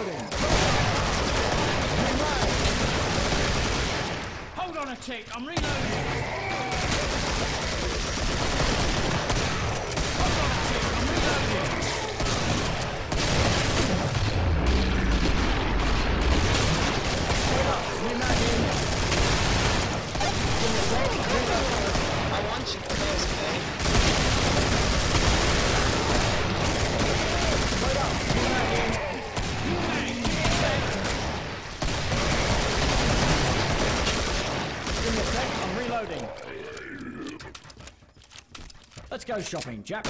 Reloading. Hold on a tick. I'm reloading. Reloading. Reloading. a sec, I'm reloading. Let's go shopping, Jack.